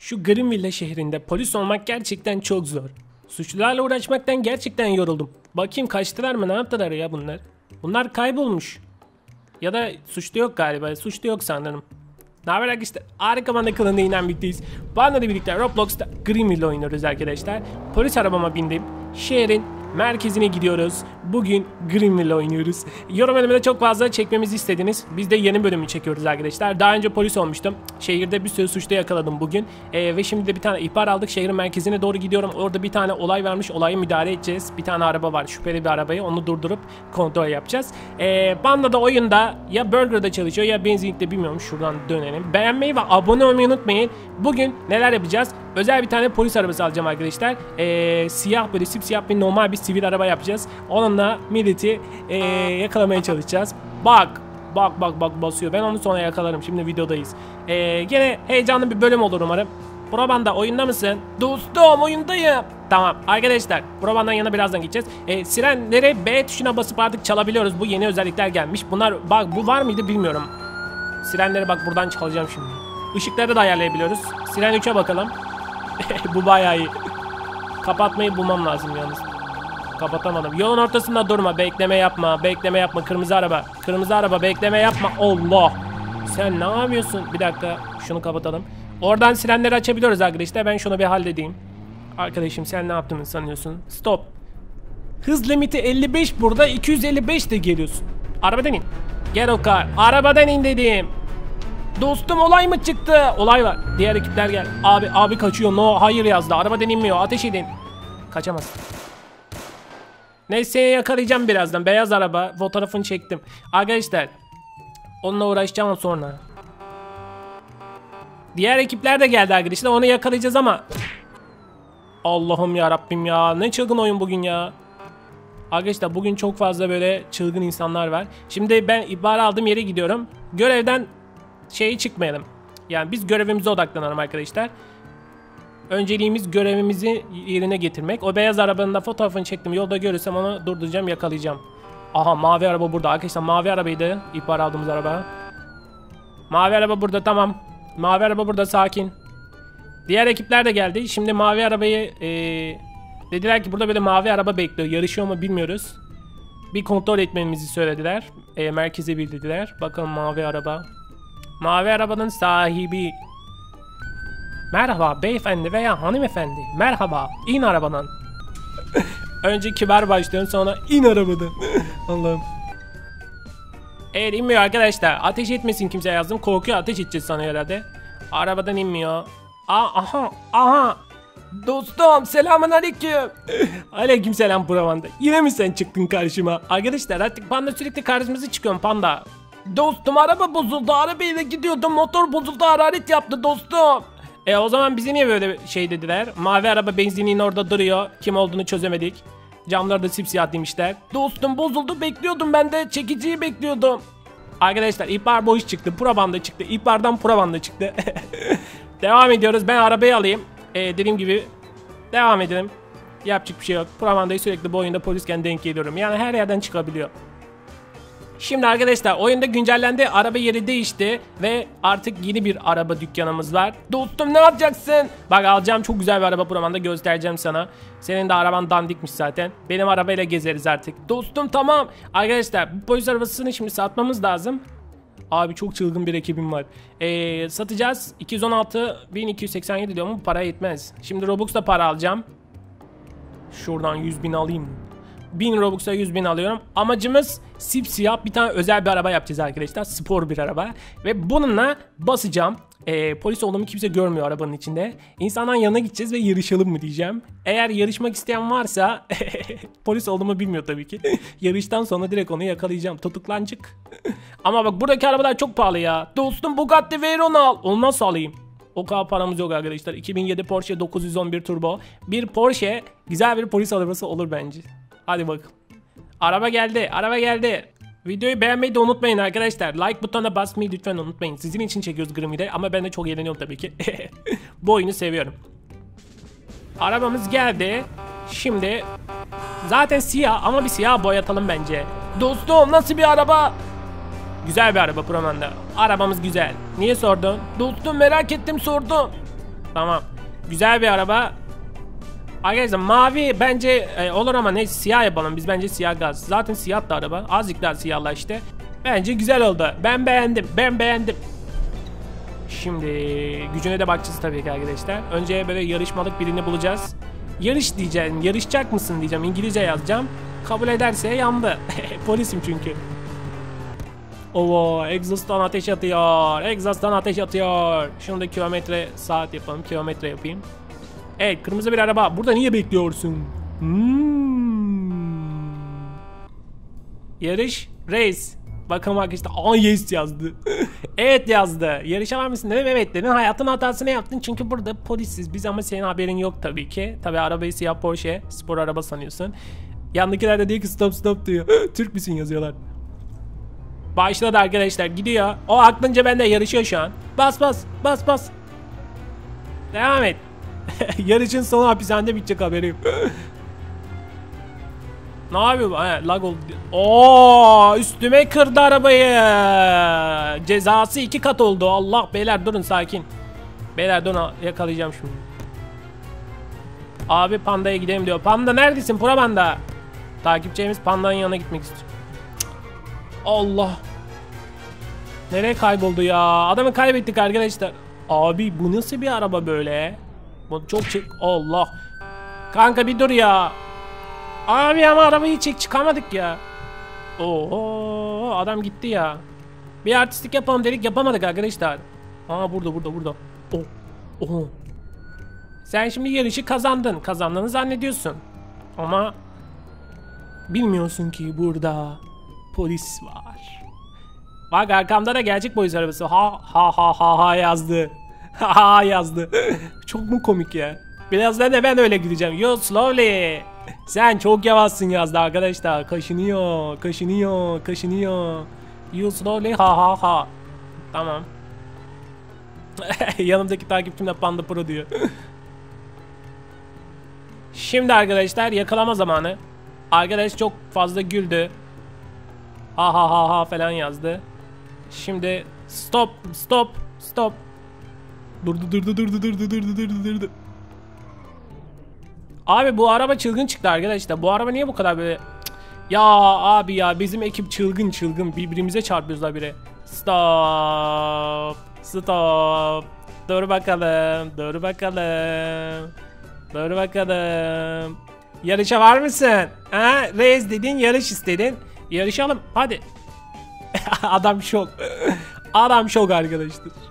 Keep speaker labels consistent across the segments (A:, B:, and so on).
A: Şu Greenville şehrinde polis olmak gerçekten çok zor. Suçlularla uğraşmaktan gerçekten yoruldum. Bakayım kaçtılar mı ne yaptılar ya bunlar? Bunlar kaybolmuş. Ya da suçlu yok galiba. Suçlu yok sanırım. Ne haber arkadaşlar? Harika Banda kılığında inen birlikteyiz. Banda da birlikte Roblox'ta Greenville oynuyoruz arkadaşlar. Polis arabama bindim. Şehrin merkezine gidiyoruz. Bugün Greenville oynuyoruz. Yorum bölümünde çok fazla çekmemizi istediniz. Biz de yeni bölümü çekiyoruz arkadaşlar. Daha önce polis olmuştum. Şehirde bir sürü suçlu yakaladım bugün. Ee, ve şimdi de bir tane ihbar aldık. Şehrin merkezine doğru gidiyorum. Orada bir tane olay vermiş. Olaya müdahale edeceğiz. Bir tane araba var. Şüpheli bir arabayı. Onu durdurup kontrol yapacağız. Ee, Banda da oyunda ya Burger'da çalışıyor ya benzinlikte bilmiyorum. Şuradan dönelim. Beğenmeyi ve abone olmayı unutmayın. Bugün neler yapacağız? Özel bir tane polis arabası alacağım arkadaşlar. Ee, siyah böyle sipsiyah bir normal bir sivil araba yapacağız. Onunla milleti ee, yakalamaya çalışacağız. Bak Bak bak bak basıyor. Ben onu sonra yakalarım. Şimdi videodayız. Ee, gene heyecanlı bir bölüm olur umarım. Probanda oyunda mısın? Dostum oyundayım. Tamam arkadaşlar Probandan yana birazdan gideceğiz. Ee, sirenleri B tuşuna basıp artık çalabiliyoruz. Bu yeni özellikler gelmiş. Bunlar bak bu var mıydı bilmiyorum. Sirenleri bak buradan çalacağım şimdi. Işıkları da ayarlayabiliyoruz. Siren 3'e bakalım. bu bayağı iyi. Kapatmayı bulmam lazım yalnız. Kapatamadım. Yolun ortasında durma. Bekleme yapma. Bekleme yapma. Kırmızı araba. Kırmızı araba. Bekleme yapma. Allah. Sen ne yapıyorsun? Bir dakika. Şunu kapatalım. Oradan sirenleri açabiliyoruz arkadaşlar. Ben şunu bir halledeyim. Arkadaşım sen ne yaptığını sanıyorsun? Stop. Hız limiti 55 burada. 255 de geliyorsun. Arabadan in. Gel o kar. Arabadan in dedim. Dostum olay mı çıktı? Olay var. Diğer ekipler gel. Abi abi kaçıyor. No hayır yazdı. Arabadan inmiyor. Ateş edin. Kaçamaz. Neyse yakalayacağım birazdan. Beyaz araba. Fotoğrafını çektim. Arkadaşlar. Onunla uğraşacağım sonra. Diğer ekipler de geldi arkadaşlar. Onu yakalayacağız ama. Allah'ım ya Rabbim ya. Ne çılgın oyun bugün ya. Arkadaşlar bugün çok fazla böyle çılgın insanlar var. Şimdi ben ibare aldığım yere gidiyorum. Görevden şeyi çıkmayalım. Yani biz görevimize odaklanalım arkadaşlar. Önceliğimiz görevimizi yerine getirmek. O beyaz arabanın da fotoğrafını çektim. Yolda görürsem onu durduracağım, yakalayacağım. Aha mavi araba burada. Arkadaşlar mavi arabaydı. İhbar aldığımız araba. Mavi araba burada tamam. Mavi araba burada sakin. Diğer ekipler de geldi. Şimdi mavi arabayı ee, dediler ki burada böyle mavi araba bekliyor. Yarışıyor mu bilmiyoruz. Bir kontrol etmemizi söylediler. E, merkeze bildirdiler. Bakalım mavi araba. Mavi arabanın sahibi. Merhaba beyefendi veya hanımefendi. Merhaba. İn arabadan. Önce kibar başlıyorum sonra in arabadan. Allah'ım. Evet inmiyor arkadaşlar. Ateş etmesin kimse yazdım. Korkuyor ateş edeceğiz sana herhalde. Arabadan inmiyor. Aa, aha aha. Dostum selamun aleyküm. aleyküm selam Provanda. Yine mi sen çıktın karşıma? Arkadaşlar artık panda sürekli karşımıza çıkıyorum panda. Dostum araba bozuldu. Arabayla gidiyordum. Motor bozuldu. Hararet yaptı dostum. E o zaman bize niye böyle şey dediler? Mavi araba benzinliğin orada duruyor. Kim olduğunu çözemedik. Camları da sipsiyah demişler. Dostum bozuldu bekliyordum ben de çekiciyi bekliyordum. Arkadaşlar ihbar boş çıktı. Probanda çıktı. İhbardan probanda çıktı. devam ediyoruz. Ben arabayı alayım. E, dediğim gibi devam edelim. Yapacak bir şey yok. Probandayı sürekli bu oyunda polisken denk geliyorum. Yani her yerden çıkabiliyor. Şimdi arkadaşlar oyunda güncellendi. Araba yeri değişti ve artık yeni bir araba dükkanımız var. Dostum ne yapacaksın? Bak alacağım çok güzel bir araba programında göstereceğim sana. Senin de araban dandikmiş zaten. Benim arabayla gezeriz artık. Dostum tamam. Arkadaşlar bu polis arabasını şimdi satmamız lazım. Abi çok çılgın bir ekibim var. Ee, satacağız. 216.287 diyorum ama para yetmez. Şimdi Robux'ta para alacağım. Şuradan 100 bin alayım. 1000 Robux'a 100 bin alıyorum. Amacımız sipsiyah bir tane özel bir araba yapacağız arkadaşlar. Spor bir araba. Ve bununla basacağım. Ee, polis olduğumu kimse görmüyor arabanın içinde. İnsanların yanına gideceğiz ve yarışalım mı diyeceğim. Eğer yarışmak isteyen varsa polis olduğumu bilmiyor tabii ki. Yarıştan sonra direkt onu yakalayacağım. Tutuklancık. Ama bak buradaki arabalar çok pahalı ya. Dostum Bugatti Veyron al. Onu nasıl alayım? O kadar paramız yok arkadaşlar. 2007 Porsche 911 Turbo. Bir Porsche güzel bir polis arabası olur bence. Hadi bakalım. Araba geldi. Araba geldi. Videoyu beğenmeyi de unutmayın arkadaşlar. Like butonuna basmayı lütfen unutmayın. Sizin için çekiyoruz Grimmy'de ama ben de çok eğleniyorum tabii ki. Bu oyunu seviyorum. Arabamız geldi. Şimdi zaten siyah ama bir siyah boyatalım bence. Dostum nasıl bir araba? Güzel bir araba Promanda. Arabamız güzel. Niye sordun? Dostum merak ettim sordum. Tamam. Güzel bir araba. Arkadaşlar mavi bence e, olur ama ne siyah yapalım biz bence siyah gaz. Zaten siyah da araba. Azıcık daha siyahlaştı. Bence güzel oldu. Ben beğendim. Ben beğendim. Şimdi gücüne de bakacağız tabii ki arkadaşlar. Önce böyle yarışmalık birini bulacağız. Yarış diyeceğim. Yarışacak mısın diyeceğim. İngilizce yazacağım. Kabul ederse yandı. Polisim çünkü. Oo, egzozdan ateş atıyor. Egzozdan ateş atıyor. Şunu da kilometre saat yapalım. Kilometre yapayım. Evet, kırmızı bir araba. Burada niye bekliyorsun? Hmm. Yarış, race. Bakalım arkadaşlar. Aa yes yazdı. evet yazdı. Yarışa var mısın dedim. Evet dedin. Hayatın hatasını yaptın. Çünkü burada polisiz. Biz ama senin haberin yok tabii ki. Tabii arabayı siyah Porsche. Spor araba sanıyorsun. Yandakiler de diyor ki stop stop diyor. Türk müsün yazıyorlar. Başladı arkadaşlar gidiyor. O aklınca bende yarışıyor şu an. Bas bas bas bas. Devam et. Yarışın sonu hapishanede bitecek haberim. ne yapıyor? Ha, lag oldu. Oo, üstüme kırdı arabayı. Cezası iki kat oldu. Allah beyler durun sakin. Beyler durun yakalayacağım şimdi. Abi pandaya gidelim diyor. Panda neredesin? Pura panda. Takipçimiz pandanın yanına gitmek istiyor. Allah. Nereye kayboldu ya? Adamı kaybettik arkadaşlar. Abi bu nasıl bir araba böyle? Çok çek... Allah. Kanka bir dur ya. Abi ama arabayı çek çıkamadık ya. Oo adam gitti ya. Bir artistik yapalım dedik yapamadık arkadaşlar. Aa burada burada burada. Oh. Oh. Sen şimdi yarışı kazandın. Kazandığını zannediyorsun. Ama bilmiyorsun ki burada polis var. Bak arkamda da gerçek polis arabası. Ha ha ha ha ha yazdı. Ha ha yazdı. çok mu komik ya? Birazdan da ben öyle gideceğim. You slowly. Sen çok yavaşsın yazdı arkadaşlar. Kaşınıyor, kaşınıyor, kaşınıyor. You slowly ha ha ha. Tamam. Yanımdaki takipçim de Panda Pro diyor. Şimdi arkadaşlar yakalama zamanı. Arkadaş çok fazla güldü. Ha ha ha ha falan yazdı. Şimdi stop stop stop. Durdu durdu durdu durdu durdu durdu durdu. Abi bu araba çılgın çıktı arkadaşlar. Bu araba niye bu kadar böyle ya abi ya bizim ekip çılgın çılgın birbirimize çarpıyoruz da bire. Stop. Stop. Dur bakalım. Dur bakalım. Dur bakalım. Yarışa var mısın? Ha? Reis dedin yarış istedin. Yarışalım hadi. Adam şok. Adam şok arkadaşlar.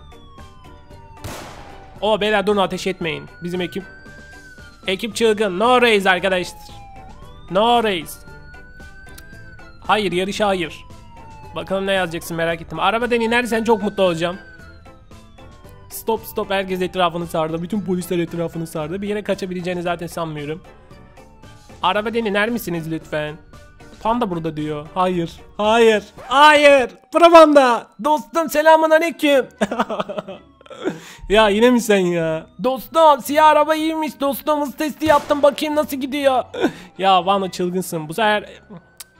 A: O beyler durun ateş etmeyin. Bizim ekip ekip çılgın. No race arkadaşlar. No race. Hayır yarışa hayır. Bakalım ne yazacaksın merak ettim. Arabadan inersen çok mutlu olacağım. Stop stop herkes etrafını sardı. Bütün polisler etrafını sardı. Bir yere kaçabileceğini zaten sanmıyorum. Arabadan iner misiniz lütfen? Panda burada diyor. Hayır. Hayır. Hayır. Panda. Dostum selamun aleyküm. ya yine mi sen ya? Dostum siyah araba iyiymiş dostum hız testi yaptım bakayım nasıl gidiyor. ya bana çılgınsın bu sefer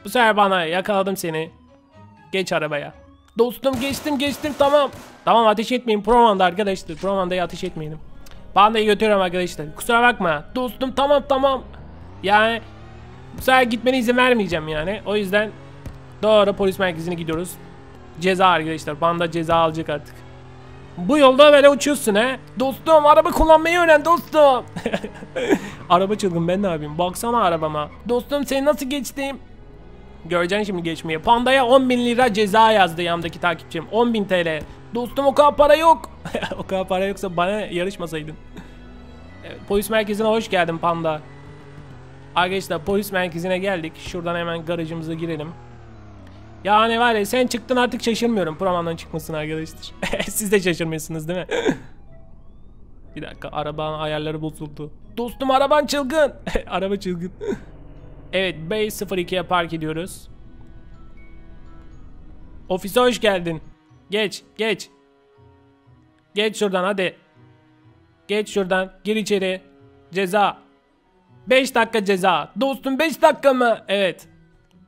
A: bu sefer bana yakaladım seni. Geç arabaya. Dostum geçtim geçtim tamam. Tamam ateş etmeyin Promanda arkadaşlar. Promanda'ya ateş etmeyelim. Panda'yı götürüyorum arkadaşlar. Kusura bakma. Dostum tamam tamam. Yani bu sefer gitmene izin vermeyeceğim yani. O yüzden doğru polis merkezine gidiyoruz. Ceza arkadaşlar. Panda ceza alacak artık. Bu yolda böyle uçuyorsun he. Dostum araba kullanmayı öğren dostum. araba çılgın ben ne yapayım? Baksana arabama. Dostum seni nasıl geçtim? Göreceksin şimdi geçmeyi. Panda'ya 10 bin lira ceza yazdı yanımdaki takipçim. 10 bin TL. Dostum o kadar para yok. o kadar para yoksa bana yarışmasaydın. Evet, polis merkezine hoş geldin Panda. Arkadaşlar polis merkezine geldik. Şuradan hemen garajımıza girelim. Yani var ya sen çıktın artık şaşırmıyorum Praman'dan çıkmasın arkadaşlar. Siz de şaşırmıyorsunuz değil mi? Bir dakika arabanın ayarları bozuldu. Dostum araban çılgın. Araba çılgın. evet Base 02'ye park ediyoruz. Ofise hoş geldin. Geç geç. Geç şuradan hadi. Geç şuradan gir içeri. Ceza. 5 dakika ceza. Dostum 5 dakika mı? Evet.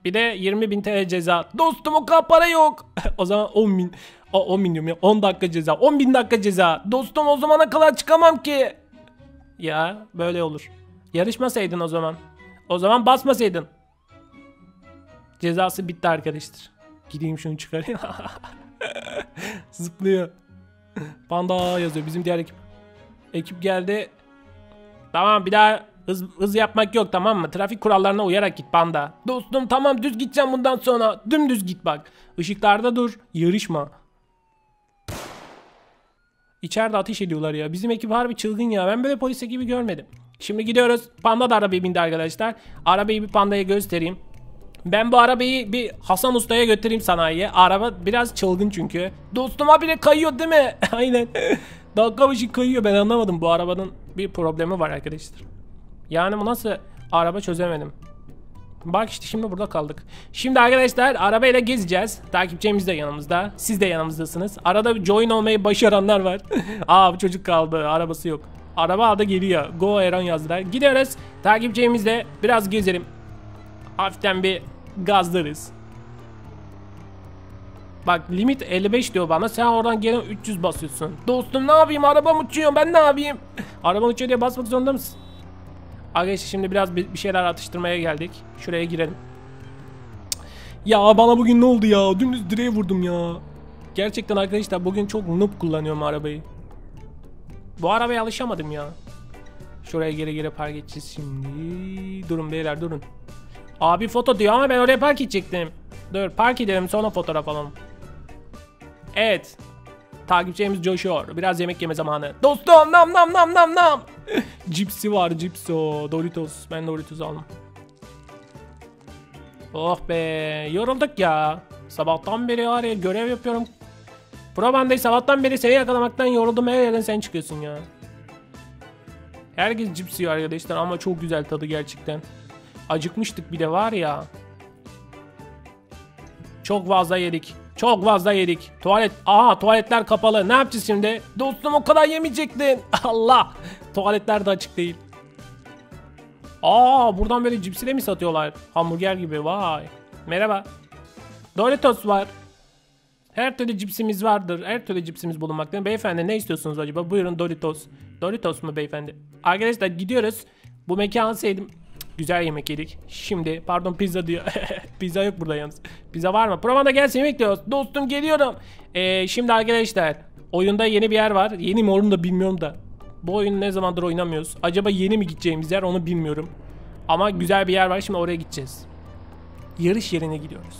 A: Bir de 20 bin TL ceza. Dostum o kadar para yok. o zaman 10 bin. O, 10 bin diyorum ya. 10 dakika ceza. 10 bin dakika ceza. Dostum o zamana kadar çıkamam ki. Ya böyle olur. Yarışmasaydın o zaman. O zaman basmasaydın. Cezası bitti arkadaşlar. Gideyim şunu çıkarayım. Zıplıyor. Panda yazıyor bizim diğer ekip. Ekip geldi. Tamam bir daha hız, hız yapmak yok tamam mı? Trafik kurallarına uyarak git panda. Dostum tamam düz gideceğim bundan sonra. Dümdüz git bak. Işıklarda dur. Yarışma. İçeride ateş ediyorlar ya. Bizim ekip harbi çılgın ya. Ben böyle polis ekibi görmedim. Şimdi gidiyoruz. Panda da arabaya bindi arkadaşlar. Arabayı bir pandaya göstereyim. Ben bu arabayı bir Hasan Usta'ya götüreyim sanayiye. Araba biraz çılgın çünkü. Dostum habire kayıyor değil mi? Aynen. Dakika başı kayıyor. Ben anlamadım. Bu arabanın bir problemi var arkadaşlar. Yani bu nasıl araba çözemedim. Bak işte şimdi burada kaldık. Şimdi arkadaşlar arabayla gezeceğiz. Takipçimiz de yanımızda. Siz de yanımızdasınız. Arada join olmayı başaranlar var. Aa bu çocuk kaldı. Arabası yok. Araba adı geliyor. Go Aaron yazdılar. Gidiyoruz. Takipçimizle biraz gezelim. Hafiften bir gazlarız. Bak limit 55 diyor bana. Sen oradan gene 300 basıyorsun. Dostum ne yapayım? Arabam uçuyor. Ben ne yapayım? Araban uçuyor diye basmak zorunda mısın? Arkadaşlar şimdi biraz bir şeyler atıştırmaya geldik. Şuraya girelim. Ya bana bugün ne oldu ya? Dümdüz direğe vurdum ya. Gerçekten arkadaşlar bugün çok noob kullanıyorum arabayı. Bu arabaya alışamadım ya. Şuraya geri geri park edeceğiz şimdi. Durun beyler durun. Abi foto diyor ama ben oraya park edecektim. Dur park edelim sonra fotoğraf alalım. Evet. Takipçimiz coşuyor. Biraz yemek yeme zamanı. Dostum nam nam nam nam nam. Cipsi var cipso. Doritos. Ben Doritos aldım. Oh be. Yorulduk ya. Sabahtan beri var ya görev yapıyorum. Probandayı sabahtan beri seni yakalamaktan yoruldum. Her yerden sen çıkıyorsun ya. Herkes cips yiyor arkadaşlar ama çok güzel tadı gerçekten. Acıkmıştık bir de var ya. Çok fazla yedik. Çok fazla yedik. Tuvalet. Aha tuvaletler kapalı. Ne yapacağız şimdi? Dostum o kadar yemeyecektin. Allah. Tuvaletler de açık değil. Aa buradan böyle cipsi de mi satıyorlar? Hamburger gibi vay. Merhaba. Doritos var. Her türlü cipsimiz vardır. Her türlü cipsimiz bulunmaktadır. Beyefendi ne istiyorsunuz acaba? Buyurun Doritos. Doritos mu beyefendi? Arkadaşlar gidiyoruz. Bu mekanı sevdim. Güzel yemek yedik. Şimdi pardon pizza diyor. pizza yok burada yalnız. Pizza var mı? Provanda gelsin yemek diyoruz. Dostum geliyorum. Ee, şimdi arkadaşlar oyunda yeni bir yer var. Yeni mi onu da bilmiyorum da. Bu oyunu ne zamandır oynamıyoruz. Acaba yeni mi gideceğimiz yer onu bilmiyorum. Ama güzel bir yer var. Şimdi oraya gideceğiz. Yarış yerine gidiyoruz.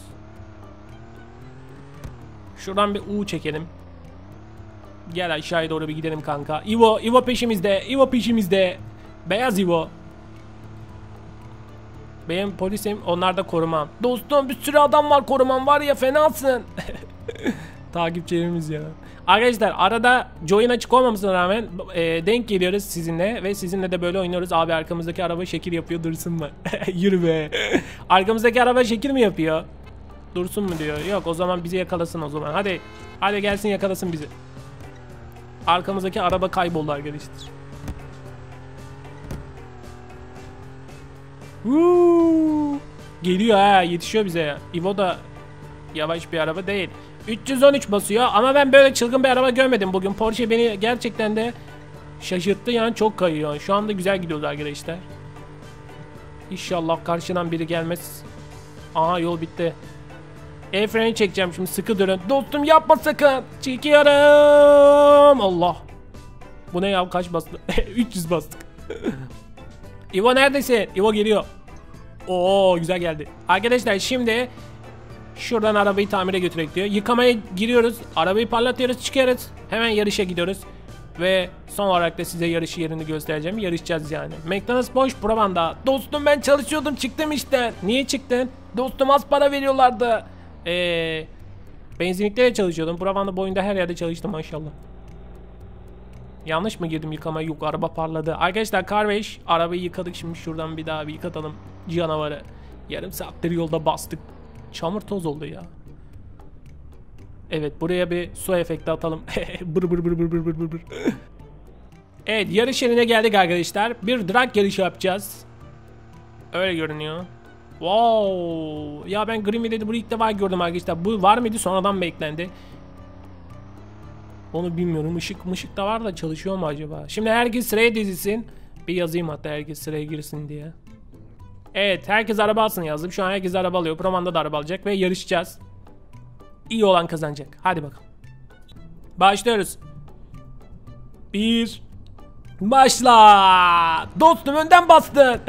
A: Şuradan bir U çekelim. Gel aşağıya doğru bir gidelim kanka. Ivo, Ivo peşimizde. Ivo peşimizde. Beyaz Ivo. Benim polisim onlar da korumam. Dostum bir sürü adam var korumam var ya fenasın. Takipçilerimiz ya. Arkadaşlar arada join açık olmamasına rağmen e, denk geliyoruz sizinle ve sizinle de böyle oynuyoruz. Abi arkamızdaki araba şekil yapıyor dursun mu? Yürü be. arkamızdaki araba şekil mi yapıyor? Dursun mu diyor. Yok o zaman bizi yakalasın o zaman. Hadi hadi gelsin yakalasın bizi. Arkamızdaki araba kayboldu arkadaşlar. Woo! Geliyor ha yetişiyor bize. Ivo da yavaş bir araba değil. 313 basıyor ama ben böyle çılgın bir araba görmedim bugün. Porsche beni gerçekten de şaşırttı yani çok kayıyor. Şu anda güzel gidiyoruz arkadaşlar. İnşallah karşıdan biri gelmez. Aha yol bitti. El freni çekeceğim şimdi sıkı durun. Dostum yapma sakın. Çekiyorum. Allah. Bu ne ya kaç bastı? 300 bastık. Ivo neredesin? Ivo geliyor. Oo güzel geldi. Arkadaşlar şimdi şuradan arabayı tamire götürek diyor. Yıkamaya giriyoruz. Arabayı parlatıyoruz çıkıyoruz. Hemen yarışa gidiyoruz. Ve son olarak da size yarışı yerini göstereceğim. Yarışacağız yani. McDonald's boş provanda. Dostum ben çalışıyordum çıktım işte. Niye çıktın? Dostum az para veriyorlardı. Eee... Benzinlikte çalışıyordum. Provanda boyunda her yerde çalıştım maşallah. Yanlış mı girdim yıkama? Yok araba parladı. Arkadaşlar Carwash arabayı yıkadık şimdi şuradan bir daha bir yıkatalım canavarı. Yarım saattir yolda bastık. Çamur toz oldu ya. Evet buraya bir su efekti atalım. bır bır bır bır bır bır bır. evet yarış yerine geldik arkadaşlar. Bir drag yarışı yapacağız. Öyle görünüyor. Wow. Ya ben Green Village'de bunu ilk defa gördüm arkadaşlar. Bu var mıydı sonradan mı eklendi? Onu bilmiyorum. Işık mışık da var da çalışıyor mu acaba? Şimdi herkes sıraya dizilsin. Bir yazayım hatta herkes sıraya girsin diye. Evet herkes araba alsın yazdım. Şu an herkes araba alıyor. Promanda da araba alacak ve yarışacağız. İyi olan kazanacak. Hadi bakalım. Başlıyoruz. Bir. Başla. Dostum önden bastın.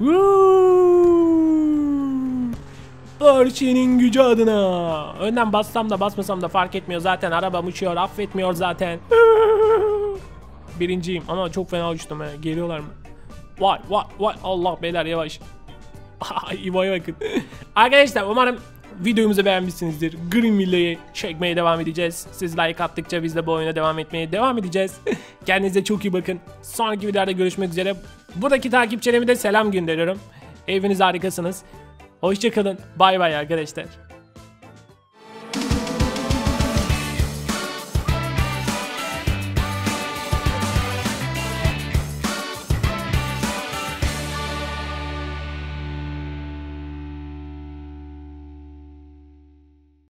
A: Archie'nin gücü adına. Önden bassam da basmasam da fark etmiyor zaten. Arabam uçuyor affetmiyor zaten. Birinciyim ama çok fena uçtum he. Geliyorlar mı? Vay vay vay Allah beyler yavaş. İbo'ya bakın. Arkadaşlar umarım videomuzu beğenmişsinizdir. Green Villa'yı çekmeye devam edeceğiz. Siz like attıkça biz de bu oyuna devam etmeye devam edeceğiz. Kendinize çok iyi bakın. Sonraki videolarda görüşmek üzere. Buradaki takipçilerime de selam gönderiyorum. Eviniz harikasınız. Hoşçakalın. Bay bay arkadaşlar.